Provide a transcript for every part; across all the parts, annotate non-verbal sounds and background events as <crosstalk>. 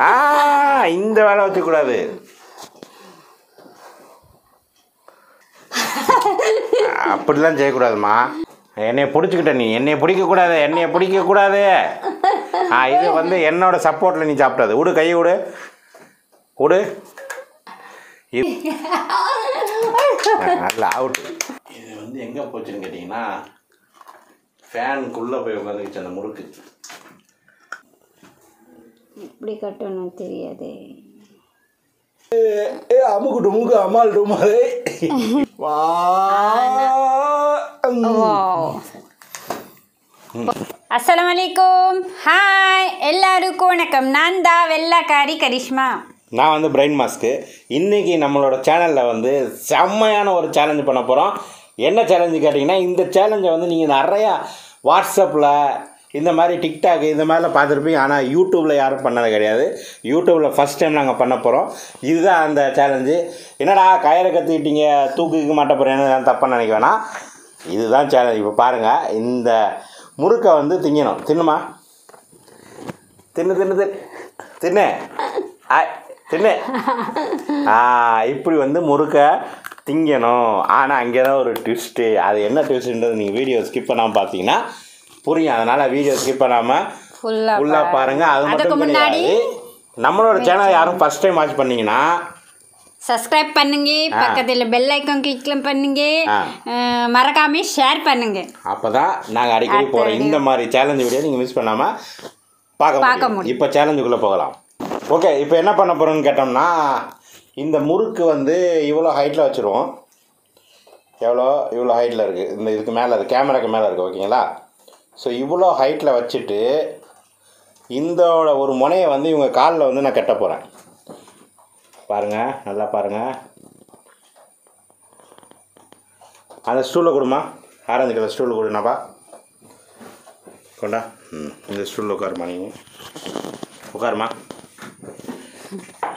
ஆ இந்த வேலை வச்சுக்கூடாது அப்படிலாம் செய்யக்கூடாதும்மா என்னைய பிடிச்சிக்கிட்ட நீ என்னைய பிடிக்கக்கூடாது என்னைய பிடிக்கக்கூடாது. ஆ இது வந்து என்னோட சப்போர்ட்டில் நீ சாப்பிட்டாது விடு கையை விடு. விடு. இது- நல்ல அவுட் இது வந்து எங்கே போச்சுன்னு கேட்டிங்கன்னா ஃபேனுக்குள்ளே போய் உட்காந்துக்கிச்சு அந்த முறுக்கு. இப்படி கட்டணும் தெரியாதே. ஏ அமுக்கு டுமுக்கு அம்மாள் டுமாலே வா அஸ்ஸலாமு அலைக்கும் ஹாய் எல்லாருக்கும் வணக்கம். நான் தான் வெள்ளாக்காரி கரிஷ்மா. நான் வந்து பிரைன் மாஸ்க்கு இன்றைக்கி நம்மளோட சேனலில் வந்து செம்மையான ஒரு சேலஞ்சு பண்ண போகிறோம் என்ன சேலஞ்சு கேட்டிங்கன்னா இந்த சேலஞ்சை வந்து நீங்கள் நிறையா வாட்ஸ்அப்பில் இந்த மாதிரி டிக்டாக் இந்த மாதிரிலாம் பார்த்துருப்பீங்க. ஆனால் யூடியூப்பில் யாரும் பண்ணது கிடையாது. யூடியூப்பில் ஃபஸ்ட் டைம் நாங்கள் பண்ண போகிறோம் இதுதான் அந்த சேலஞ்சு என்னடா கயிறை கற்றுக்கிட்டீங்க தூக்கிக்க மாட்ட போகிறேன்னு நான் தப்பாக நினைக்க வேணாம். இதுதான் சேலஞ்ச் இப்போ பாருங்கள் இந்த முறுக்கை வந்து திங்கணும். தின்னுமா? தின்னு தின்னு தின்னு தின்னு. ஆ, தின்னு. ஆ இப்படி வந்து முறுக்க திங்கணும். ஆனால் அங்கே தான் ஒரு ட்விஸ்ட்டு அது என்ன ட்விஸ்ட்டுன்றது நீங்கள் வீடியோ ஸ்கிப் பண்ணாமல் பார்த்தீங்கன்னா புரியும். அதனால் வீடியோ ஸ்கிப் பண்ணாமல் ஃபுல்லாக பாருங்கள் அது மட்டும் முன்னாடி நம்மளோட சேனல் யாரும் ஃபஸ்ட் டைம் வாட்ச் பண்ணீங்கன்னா சப்ஸ்கிரைப் பண்ணுங்க. பக்கத்தில் பெல் ஐக்கான் கிளிக் பண்ணுங்க. மறக்காம ஷேர் பண்ணுங்க. அப்போ தான் நாங்கள் அடிக்கடி போகிறோம் இந்த மாதிரி சேலஞ்சு வீடியோ நீங்கள் மிஸ் பண்ணாமல் பார்க்க பார்க்க முடியும். இப்போ சேலஞ்சுக்குள்ளே போகலாம். ஓகே இப்போ என்ன பண்ண போகிறோம்னு கேட்டோம்னா இந்த முறுக்கு வந்து இவ்வளோ ஹைட்டில் வச்சுருவோம். எவ்வளோ? இவ்வளோ ஹைட்டில் இருக்குது இந்த இதுக்கு மேலே இருக்குது கேமராக்கு மேலே இருக்குது ஓகேங்களா ஸோ இவ்வளோ ஹைட்டில் வச்சுட்டு இந்தோட ஒரு முனையை வந்து இவங்க காலில் வந்து நான் கட்ட போகிறேன் பாருங்கள் நல்லா பாருங்கள் அந்த ஸ்டூலில் கொடுமா? ஆரஞ்சு ஸ்டூலில் கொடுனாப்பா கொண்டா? ம் இந்த ஸ்டூலில் உட்காருமா நீங்கள் உட்காருமா?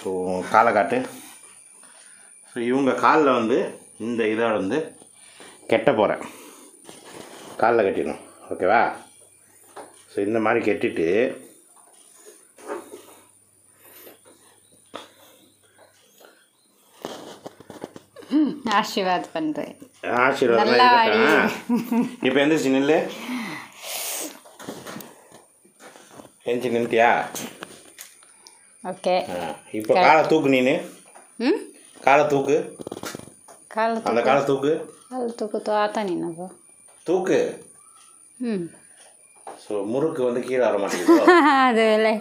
ஸோ காலை காட்டு. ஸோ இவங்க காலில் வந்து இந்த இதை வந்து கெட்ட போகிறேன் காலில் கட்டிடணும். ஓகேவா? ஸோ இந்த மாதிரி கெட்டிட்டு ஆசீர்வாத் பண்ணுறேன் ஆசீர்வாதம் இப்போ எந்திரிச்சு நில்லு. எந்திரிச்சு நின்ட்டியா ஓகே. இப்போ காலை தூக்கு நீனு. காலை தூக்கு. கால் அந்த காலை தூக்கு. கால் தூக்கு ஆத்தா நீனப்போ தூக்கு. ஸோ முறுக்கு வந்து கீழே வர மாட்டேங்குது? <laughs> அது இல்லை.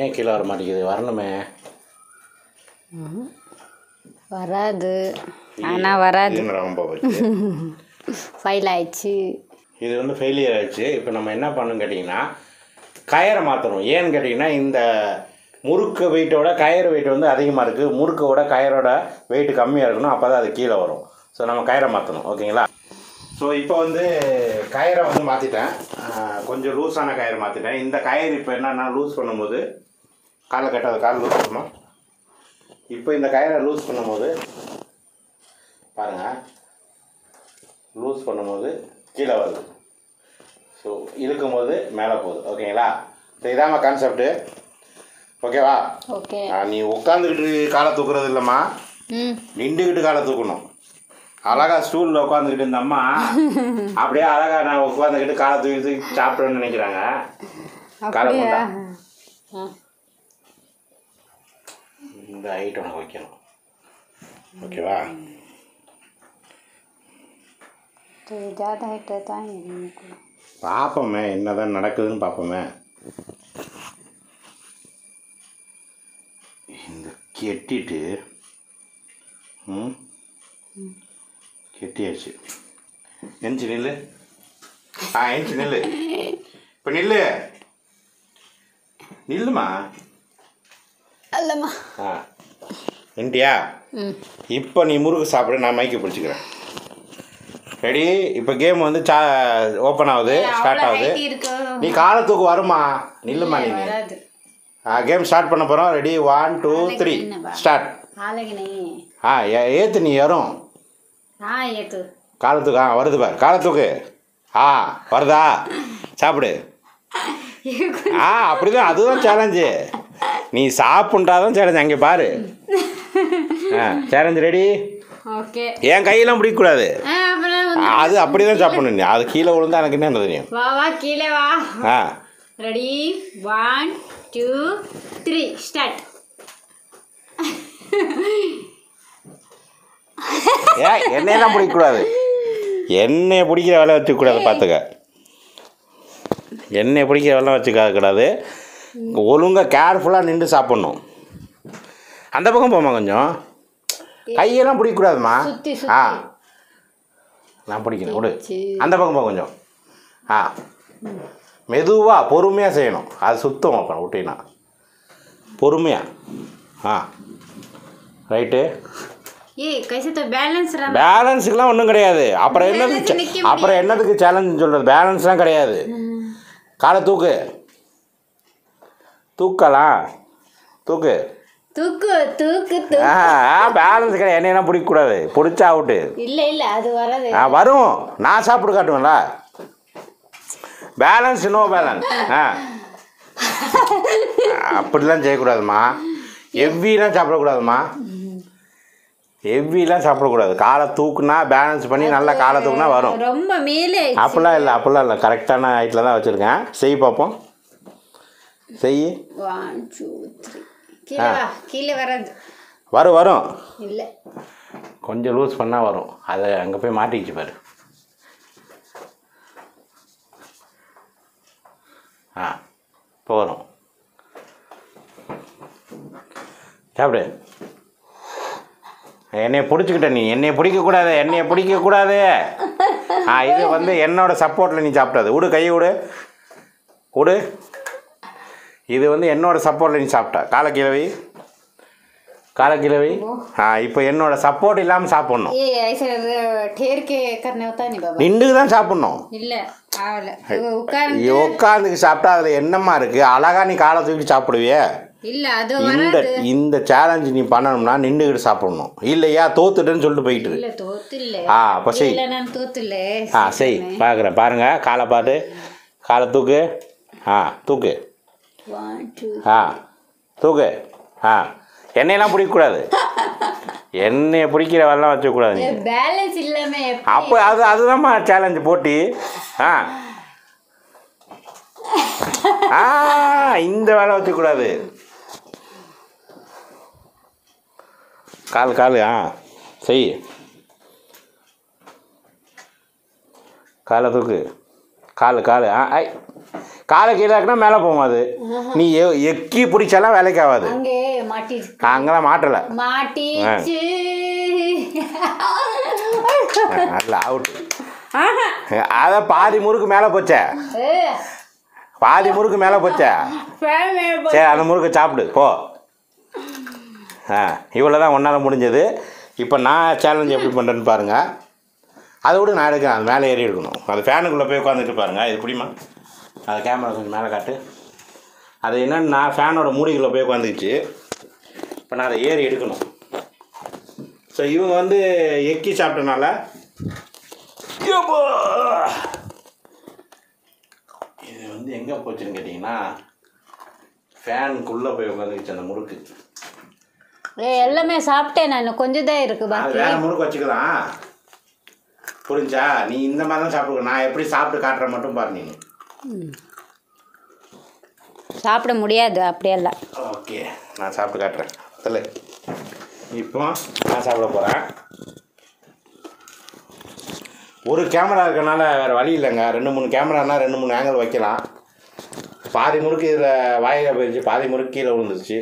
ஏன் கீழே வர மாட்டேங்குது? வரணுமே. வராது. ஆனால் வராது. ரொம்ப ஃபைல் <laughs> ஆயிடுச்சு. இது வந்து ஃபெயிலியர் ஆயிடுச்சு. இப்போ நம்ம என்ன பண்ணணும் கேட்டிங்கன்னா கயரை மாற்றணும் ஏன்னு கேட்டிங்கன்னா இந்த முறுக்கு வெயிட்டோட கயிறு வெயிட் வந்து அதிகமாக இருக்குது முறுக்கோட கயரோட வெயிட் கம்மியாக இருக்கணும். அப்போ தான் அது கீழே வரும். ஸோ நம்ம கயிறை மாற்றணும் ஓகேங்களா? ஸோ இப்போ வந்து கயிறை வந்து மாற்றிட்டேன் கொஞ்சம் லூஸான கயிறு மாற்றிட்டேன் இந்த கயிறு இப்போ என்னன்னா லூஸ் பண்ணும்போது காலை கட்டாத கால் லூஸ் பண்ணுமா? இப்போ இந்த கயிறை லூஸ் பண்ணும்போது பாருங்கள் லூஸ் பண்ணும்போது கீழே வருது. ஸோ இழுக்கும்போது மேலே போகுது. ஓகேங்களா? ஸோ இதாம்மா கான்செப்ட்டு ஓகேவா? ஓகே. நீ உட்காந்துக்கிட்டு காலை தூக்குறது இல்லைம்மா. நின்றுக்கிட்டு காலை தூக்கணும். அழகா ஸ்டூல்ல உட்காந்துக்கிட்டு இந்த அம்மா <laughs> அப்படியே அழகா நான் உட்காந்துக்கிட்டு காலை தூக்கி தூக்கி சாப்பிடணும்னு நினைக்கிறாங்க. இந்த ஐட்டம் வைக்கணும். ஓகேவா? பார்ப்போமே என்னதான் நடக்குதுன்னு பார்ப்போமே இந்த கெட்டிட்டு ம். கெட்டியாச்சு. எந்திச்சு நில்லு. ஆ எஞ்சி நில்லு. இப்போ நில்லு. நில்லுமா? அல்லம்மா. ஆ. இண்டியா இப்போ நீ முறுக்கு சாப்பிட நான் மைக்கை பிடிச்சிக்கிறேன். ரெடி? இப்போ கேம் வந்து சா ஓப்பன் ஆகுது ஸ்டார்ட் ஆகுது. நீ காலத்துக்கு வருமா? நில்லுமா நீ? கேம் ஸ்டார்ட் பண்ண போகிறோம் ready one two three start ஆ ஏற்று நீ ஏறும். காலத்துக்கு ஆ வருது பார். காலத்துக்கு. ஆ வருதா? சாப்பிடு. ஆ அப்படிதான் அதுதான் சேலஞ்சு நீ சாப்பிட்டாதான் சேலஞ்ச் அங்கே பாரு. ஆ சேலஞ்ச் ரெடி ஓகே. என் கையெல்லாம் பிடிக்கக்கூடாது. அது அப்படி தான் சாப்பிடணும். நீ அது கீழே விழுந்தா எனக்கு என்ன தெரியும்? வா வா கீழே வா. ஆ. Ready one two three start ஏன் எண்ணெயெல்லாம் பிடிக்கக்கூடாது. எண்ணெயை பிடிக்கிற வேலை வச்சுக்கூடாது பார்த்துக்க. எண்ணெயை பிடிக்கிற வேலை வச்சுக்க கூடாது ஒழுங்காக கேர்ஃபுல்லாக நின்று சாப்பிட்ணும். அந்த பக்கம் போமா கொஞ்சம். கையெல்லாம் பிடிக்கக்கூடாதுமா? ஆ. நான் பிடிக்கிறேன் விடு. அந்த பக்கம் போ கொஞ்சம். ஆ. மெதுவாக பொறுமையாக செய்யணும். அது சுத்தம் அப்புறம் விட்டீங்கன்னா பொறுமையாக ஆ. ரைட்டு பேலன்ஸுக்குலாம் ஒன்றும் கிடையாது. அப்புறம் என்னது அப்புறம் என்னதுக்கு சேலஞ்சுன்னு சொல்கிறது பேலன்ஸ்லாம் கிடையாது. காலை தூக்கு. தூக்கலாம். தூக்கு. தூக்கு தூக்கு ஆ பேலன்ஸ் கிடையாது. என்னெல்லாம் பிடிக்கக்கூடாது. பிடிச்சா அவுட்டு இல்லை இல்லை அது வராது. ஆ வரும். நான் சாப்பிட்டு காட்டுவேன்ல. பேலன்ஸ் நோ பேலன்ஸ் ஆ. <laughs> அப்படிலாம் செய்யக்கூடாதுமா எவ்விலாம் சாப்பிடக்கூடாதுமா ஹெவிலாம் சாப்பிடக்கூடாது. காலை தூக்குனா பேலன்ஸ் பண்ணி நல்லா காலை தூக்குனா வரும். ரொம்ப மேலே அப்படிலாம் இல்லை அப்படிலாம் இல்லை. கரெக்டான ஹைட்டில் தான் வச்சுருக்கேன். செய் பார்ப்போம் செய். ஒன் டூ த்ரீ கீழே வராது வரும் வரும். இல்ல. கொஞ்சம் லூஸ் பண்ணால் வரும். அதை அங்கே போய் மாட்டிக்கிச்சு பாரு. ஆ வரும். சாப்பிடு. என்னைய பிடிச்சிக்கிட்ட நீ. என்னை பிடிக்கக்கூடாது. என்னைய பிடிக்கக்கூடாது. ஆ இது வந்து என்னோட சப்போர்ட்டில் நீ சாப்பிட்டது. விடு கை விடு விடு இது வந்து என்னோட சப்போர்ட்டில் நீ சாப்பிட்ட. காலக்கிழவி காலக்கிழவி ஆ இப்போ என்னோட சப்போர்ட் இல்லாமல் சாப்பிட்ணும். நின்றுக்கு தான் சாப்பிட்ணும். இல்லை உட்காந்துக்கு சாப்பிட்டா அதில் என்னம்மா இருக்குது அழகாக நீ காலை தூக்கி சாப்பிடுவியே. இந்த இந்த சேலஞ்சு நீ பண்ணணும்னா நின்றுக்கிட்டு சாப்பிடணும். இல்லையா தோத்துட்டேன்னு சொல்லிட்டு போயிட்டு ஆ அப்போ செய். ஆ செய். பார்க்குறேன் பாருங்க. காலை பாட்டு. காலை தூக்கு. ஆ தூக்கு. ஆ தூக்கு. ஆ எண்ணெயெல்லாம் பிடிக்கக்கூடாது. எண்ணெயை பிடிக்கிற வரலாம் வச்சக்கூடாது பேலன்ஸ் இல்லாம எப்படி? அப்போ அது அதுதான்மா சேலஞ்சு போட்டி. ஆ. ஆ இந்த வேலை வச்சக்கூடாது கால் கால் ஆ செய். காலை தூக்கு. கால் கால் ஆ ஐ. காலை கீழே இருக்குன்னா மேலே போகும் அது. நீ எக்கி பிடிச்சாலாம் வேலைக்கு ஆகாது. அங்கெல்லாம் மாட்டலை. நல்ல அவுட் அதை பாதி முறுக்கு மேலே போச்சே. பாதி முறுக்கு மேலே போச்சே. சரி அந்த முறுக்கு சாப்பிடு. போ. ஆ இவ்வளோ தான் ஒன்றால் முடிஞ்சது. இப்போ நான் சேலஞ்ச் எப்படி பண்ணுறேன்னு பாருங்கள் அதை விட நான் எடுக்கிறேன். அது மேலே ஏறி எடுக்கணும் அது ஃபேனுக்குள்ளே போய் உட்காந்துட்டு பாருங்கள் இது பிடிமா அது கேமரா கொஞ்சம் மேலே காட்டு. அது என்னன்னா ஃபேனோட மூடிக்குள்ளே போய் உட்காந்துக்கிச்சு இப்போ நான் அதை ஏறி எடுக்கணும். ஸோ இவங்க வந்து எக்கி சாப்பிட்டனால இது வந்து எங்கே போச்சுன்னு கேட்டிங்கன்னா ஃபேனுக்குள்ளே போய் உட்காந்துக்கிச்சு அந்த முறுக்கு. ஏ எல்லாமே சாப்பிட்டேன் நான். கொஞ்சம் தான் இருக்கு அது பாக்கி. வேற முறுக்கு வச்சுக்கலாம். புரிஞ்சா? நீ இந்த மாதிரி தான் சாப்பிடுக்க நான் எப்படி சாப்பிட்டு காட்டுறேன் மட்டும் பாரு நீ சாப்பிட முடியாது அப்படியெல்லாம். ஓகே. நான் சாப்பிட்டு காட்டுறேன். சொல்லு. இப்போ நான் சாப்பிட போகிறேன் ஒரு கேமரா இருக்கனால வேறு வழி இல்லைங்க. ரெண்டு மூணு கேமரானா ரெண்டு மூணு ஆங்கிள் வைக்கலாம். பாதி முறுக்கு இதில் வாயில் போயிடுச்சு பாதி முறுக்கு கீழே விழுந்துருச்சு.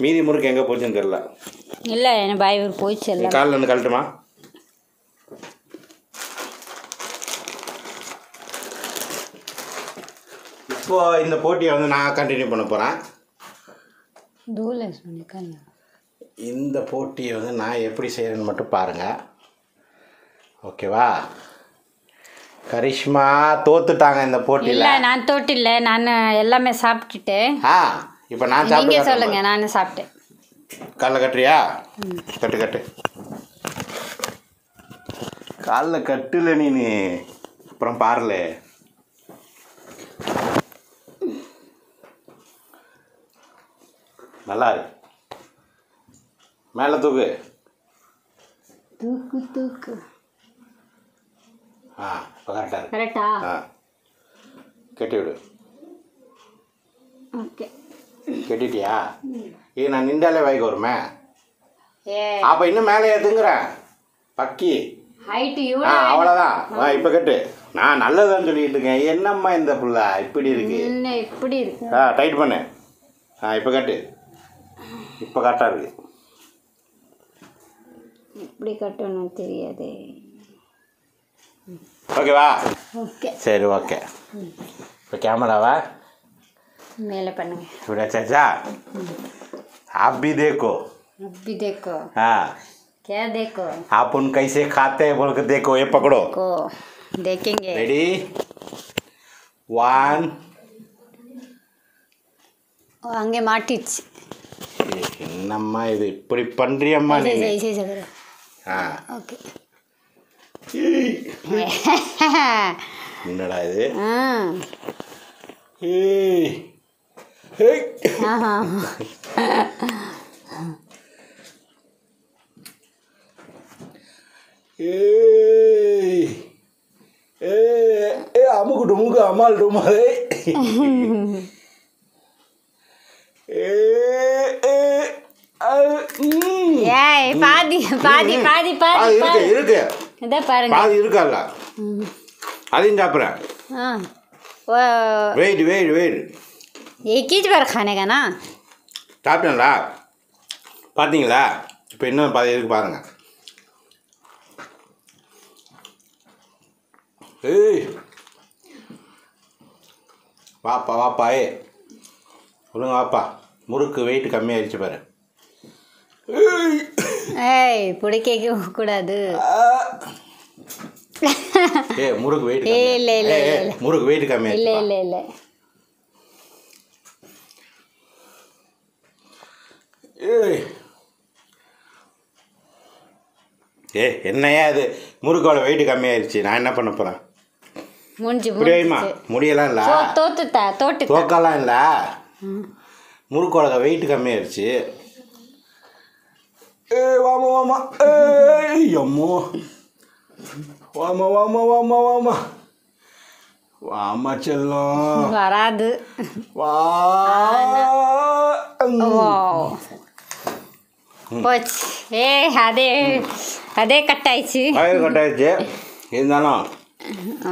மீதி முறுக்கு எங்கே போச்சுன்னு தெரில இல்லை என் பாய் போயிடுச்சு நீ எல்லாம் காலில் இருந்து கழட்டுமா? இப்போ இந்த போட்டியை வந்து நான் கண்டினியூ பண்ண போகிறேன் இந்த போட்டியை வந்து நான் எப்படி செய்கிறேன்னு மட்டும் பாருங்கள் ஓகேவா? கரிஷ்மா தோத்துட்டாங்க இந்த போட்டியில். நான் தோட்டில்ல நான் எல்லாமே சாப்பிட்டுட்டேன் ஆ. இப்போ நான் சாப்பிட்டு சொல்லுங்க நான் சாப்பிட்டேன். காலைல கட்டுறியா? கட்டு கட்டு. காலில் கட்டுல நீ அப்புறம் பாருல. நல்லா இருக்கு மேலே தூக்கு. தூக்கு தூக்கு. ஆ இப்போ கரெக்டா ஆ. கட்டி விடு. கட்டிட்டியா? இது நான் நின்றாலே வாய்க்கு வருமே? அப்போ இன்னும் மேலே ஏற்றுங்கிறேன் பக்கி. ஆ அவ்வளோதான் இப்போ கட்டு. நான் நல்லதான் சொல்லிட்டு இருக்கேன். என்னம்மா இந்த புள்ள? இப்படி இருக்கு. இப்படி இருக்கு? ஆ டைட் பண்ணு. ஆ இப்போ கட்டு. இப்போ கரெக்டாக இருக்கு. எப்படி கட்டணும் தெரியாதே. ஓகேவா ஓகே சரி ஓகே இப்போ கேமராவா மேலே பண்ணுங்க இப்படி வச்சாச்சா आप भी देखो अभी देखो हाँ क्या देखो आप उन कैसे खाते हैं बोल के देखो ये पकड़ो को देखेंगे रेडी वन ஓ, அங்கே மாட்டிச்சு என்னம்மா இது இப்படி பண்றியம்மா சரி நீ சரி சரி சரி ஆ ஓகே என்னடா இது ஆ ஏய். ஏய். ஏய், அமுக்கு டுமுக்கு அம்மாள் டுமாலே ஏய், பாதி பாதி பாதி பாதி இருக்கு இருக்கு இதை பாருங்க பாதி இருக்கல்ல அதையும் சாப்பிட்றேன் வெயிட் வெயிட் வெயிட் एक ही बार खाने का ना சாப்பிட்டேன்ல பார்த்தீங்களா இப்போ இன்னும் பாதி இருக்கு பாருங்க ஏய் வாப்பா வாப்பா ஏ சொல்லுங்க வாப்பா முறுக்கு வெயிட் கம்மியாயிருச்சு பாரு ஏய். ஏய் பிடிக்க கூடாது ஆ. ஏய் முறுக்கு வெயிட் ஏய், இல்ல, இல்ல, இல்ல, இல்ல. முறுக்கு வெயிட் இல்லை கம்மியாயிருச்சு இல்லை இல்லை ஏய். ஏ என்னையா இது? முறுக்கோட வெயிட் கம்மியாயிருச்சு. நான் என்ன பண்ண போகிறேன் முடிஞ்சு முடிஞ்சு முடியலாம் இல்லை? தோத்துட்டா தோக்கலாம் இல்லை? முறுக்கோட வெயிட் கம்மியாயிருச்சு. ஏ வாமா வாமா. ஏய் அம்மோ. வாமா வாமா வாமா வாமா. வாமா செல்லம். வராது. வா. போச்சு. ஏ அதே அதே கட் ஆயிடுச்சு வயிறு கட்டாயிடுச்சு இருந்தாலும்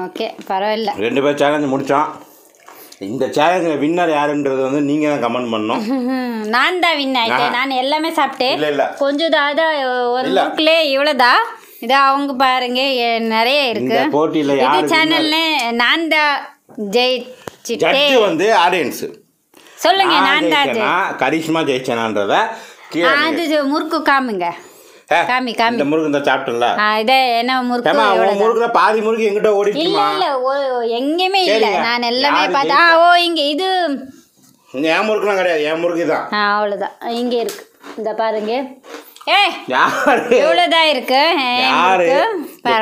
ஓகே பரவாயில்ல. ரெண்டு பேர் சேலஞ்சு முடித்தோம் இந்த சேலஞ்சில் வின்னர் யாருன்றது வந்து நீங்கள் தான் கமெண்ட் பண்ணணும். <laughs> நான் தான் வின் ஆயிட்டேன். நான் எல்லாமே சாப்பிட்டேன். இல்லை இல்லை. கொஞ்சம் தான் ஒரு இல்ல. முறுக்குலே இவ்வளோதான் இது அவங்க பாருங்க நிறைய இருக்கு. போட்டியில் யார் சேனல்ல நான் தான் ஜட்ஜு வந்து ஆடியன்ஸு சொல்லுங்க நான் தான் கரிஷ்மா ஜெயிச்சேனான்றத அது முறுக்கு காமிங்க காமி காமி. இந்த முறுக்கு இந்த சாப்பிட்டல ஆ, இதே என்ன முறுக்கு? ஏமா உன் இவ்வளவுதான். முறுக்குல பாதி முறுக்கு எங்கிட்ட இல்ல ஓடிடுச்சுமா இல்ல எங்கேயுமே இல்ல. நான் எல்லாமே பார்த்தா ஆ ஓ இங்க இது. என் முறுக்குலாம் கிடையாது. என் முறுக்கு தான் ஆ அவ்வளோதான் இங்க இருக்கு. இந்த பாருங்க. இவ்வளோதான் இருக்கு?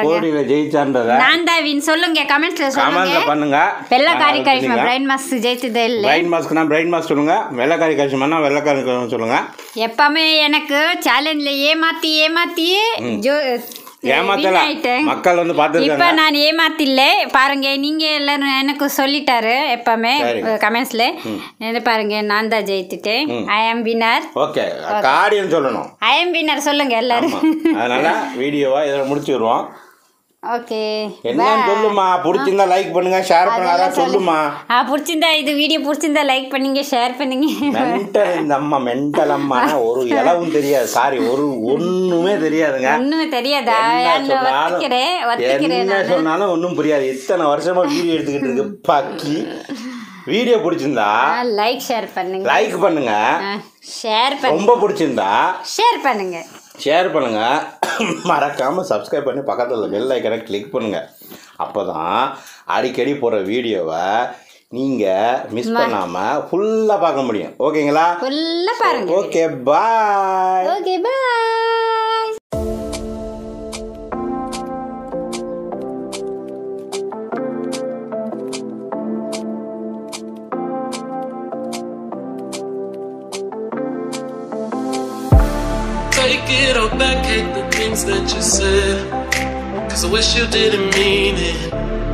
போட்டியில ஜெயிச்சான்றத. நான் தான் சொல்லுங்க கமெண்ட்ஸ்ல சொல்லுங்க. பண்ணுங்க. வெள்ளக்காரி கரிஷ்மா பிரைன் மாஸ் ஜெயிச்சதே இல்லை. பிரைன் மாஸ்க்னா பிரைன் மாஸ்க் சொல்லுங்க. வெள்ளைக்காரி கரிஷ்மானா வெள்ளைக்காரி கரிஷ்மா சொல்லுங்க. எப்பவுமே எனக்கு சேலஞ்சில் ஏமாத்தி ஏமாத்தி ஜோ ஏமாத்தல. மக்கள் வந்து இப்ப பார்த்துருக்காங்க நான் ஏமாத்தில்ல. பாருங்க நீங்க எல்லாரும் எனக்கு சொல்லிட்டாரு எப்பவுமே. கமெண்ட்ஸ்ல என்ன பாருங்க நான் தான் ஜெயித்துட்டேன். ஐ ஆம் வினர் ஓகே காடியன் சொல்லணும். ஐ ஆம் வினர் சொல்லுங்க எல்லாரும். அதனால வீடியோவை இதில் முடிச்சிடுவோம் ஓகே. என்னன்னு சொல்லுமா. பிடிச்சிருந்தா லைக் பண்ணுங்க ஷேர் பண்ணாதான் சொல்லுமா. ஆ பிடிச்சிருந்தா இது வீடியோ பிடிச்சிருந்தா லைக் பண்ணுங்க ஷேர் பண்ணுங்க. மென்டல் இந்த அம்மா மென்டல் அம்மானா ஒரு இளவும் தெரியாது. சாரி ஒரு ஒண்ணுமே தெரியாதுங்க. ஒண்ணுமே தெரியாதா? என்ன சொன்னாலும் ஒன்றும் புரியாது. இத்தனை வருஷமா வீடியோ எடுத்துக்கிட்டு இருக்கு பக்கி. வீடியோ பிடிச்சிருந்தா லைக் ஷேர் பண்ணுங்க. லைக் பண்ணுங்க. ஷேர் ரொம்ப பிடிச்சிருந்தா ஷேர் பண்ணுங்க. ஷேர் பண்ணுங்க. மறக்காம சப்ஸ்கிரைப் பண்ணி பக்கத்தில் பெல் ஐக்கனை கிளிக் பண்ணுங்க. அப்பதான் அடிக்கடி போடுற வீடியோவை நீங்கள் மிஸ் பண்ணாமல் ஃபுல்லாக பார்க்க முடியும். ஓகேங்களா ஃபுல்லா பாருங்க. Okay bye okay bye things that you said. Cause I wish you didn't mean it.